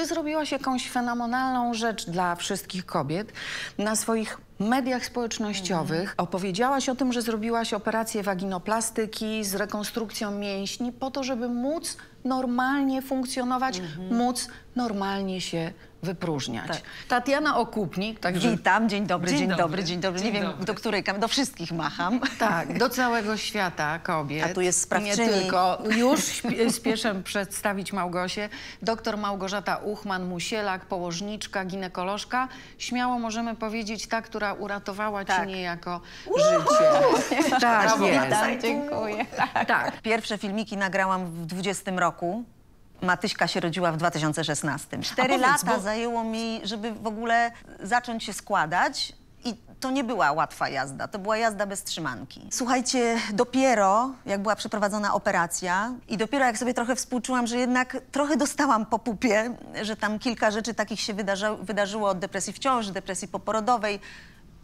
Ty zrobiłaś jakąś fenomenalną rzecz dla wszystkich kobiet na swoich mediach społecznościowych. Opowiedziałaś o tym, że zrobiłaś operację waginoplastyki z rekonstrukcją mięśni po to, żeby móc normalnie funkcjonować, móc normalnie się wypróżniać. Tak. Tatiana Okupnik, także Witam, dzień dobry, Dzień dzień, dobry. dobry. dzień dobry. Dzień Nie wiem, dobry. do której do wszystkich macham. Tak, do całego świata kobiet. A tu jest Nie sprawczyni. tylko. Już spieszę przedstawić Małgosię. Doktor Małgorzata Uchman-Musielak, położniczka, ginekolożka. Śmiało możemy powiedzieć ta, która uratowała Tak. ci niejako życie. Tak Brawo. Dziękuję. Tak. Pierwsze filmiki nagrałam w 20 roku. Matyśka się rodziła w 2016. Cztery powiedz, lata bo- zajęło mi, żeby w ogóle zacząć się składać. I to nie była łatwa jazda, to była jazda bez trzymanki. Słuchajcie, dopiero jak była przeprowadzona operacja i dopiero jak sobie trochę współczułam, że jednak trochę dostałam po pupie, że tam kilka rzeczy takich się wydarza, wydarzyło od depresji w ciąży, depresji poporodowej,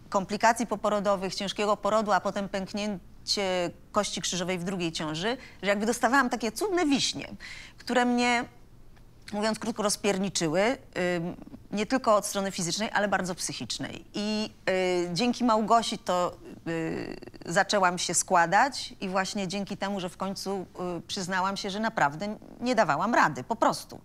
komplikacji poporodowych, ciężkiego porodu, a potem pęknięcie kości krzyżowej w drugiej ciąży, że jakby dostawałam takie cudne wiśnie, które mnie, mówiąc krótko, rozpierniczyły, nie tylko od strony fizycznej, ale bardzo psychicznej. I y, dzięki Małgosi to y, zaczęłam się składać i właśnie dzięki temu, że w końcu y, przyznałam się, że naprawdę nie dawałam rady, po prostu.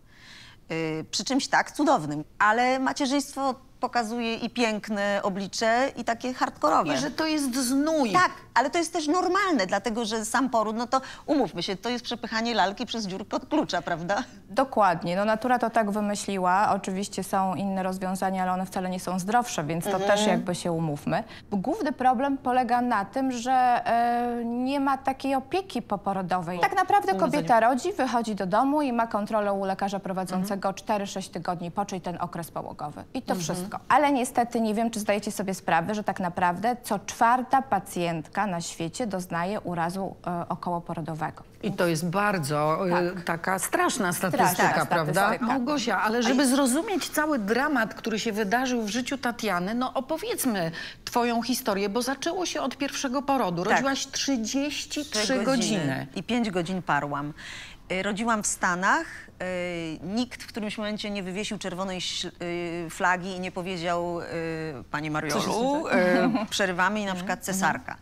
Przy czymś tak cudownym. Ale macierzyństwo pokazuje i piękne oblicze, i takie hardkorowe. I że to jest znój. Tak, ale to jest też normalne, dlatego że sam poród, no to umówmy się, to jest przepychanie lalki przez dziurkę od klucza, prawda? Dokładnie. No natura to tak wymyśliła. Oczywiście są inne rozwiązania, ale one wcale nie są zdrowsze, więc to też jakby się umówmy. Główny problem polega na tym, że e, nie ma takiej opieki poporodowej. Tak naprawdę kobieta rodzi, wychodzi do domu i ma kontrolę u lekarza prowadzącego 4-6 tygodni po, czyli ten okres połogowy. I to wszystko. Ale niestety nie wiem, czy zdajecie sobie sprawę, że tak naprawdę co czwarta pacjentka na świecie doznaje urazu e, okołoporodowego. I to jest bardzo e, taka straszna statystyka, Straszna prawda? statystyka. Małgosia, ale żeby zrozumieć cały dramat, który się wydarzył w życiu Tatiany, no opowiedzmy twoją historię, bo zaczęło się od pierwszego porodu. Tak. Rodziłaś 33 godziny. I 5 godzin parłam. Y, Rodziłam w Stanach. Y, Nikt w którymś momencie nie wywiesił czerwonej y, flagi i nie powiedział, y, Panie Mariolu, y, przerywamy i na przykład cesarka.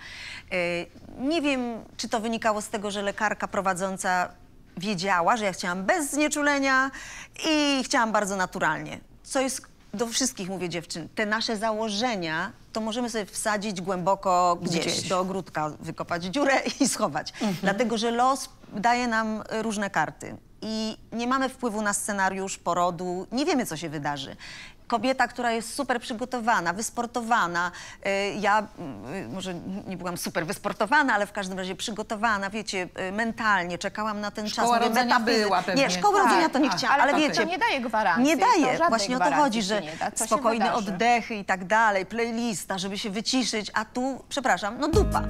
Y, Nie wiem, czy to wynikało z tego, że lekarka prowadząca wiedziała, że ja chciałam bez znieczulenia i chciałam bardzo naturalnie. Co jest do wszystkich mówię dziewczyn, te nasze założenia to możemy sobie wsadzić głęboko gdzieś, Gdzieś. do ogródka, wykopać dziurę i schować. Dlatego, że los daje nam różne karty i nie mamy wpływu na scenariusz porodu, nie wiemy, co się wydarzy. Kobieta, która jest super przygotowana, wysportowana, e, ja mm, może nie byłam super wysportowana, ale w każdym razie przygotowana, wiecie, e, mentalnie, czekałam na ten Szkoła czas. mówię, metafizy- była pewnie. Nie, szkoły Tak, rodzenia to nie chciałam, Ale ale, wiecie... nie daje gwarancji, Nie daje, właśnie o to chodzi, że da, spokojne oddechy i tak dalej, playlista, żeby się wyciszyć, a tu, przepraszam, no dupa.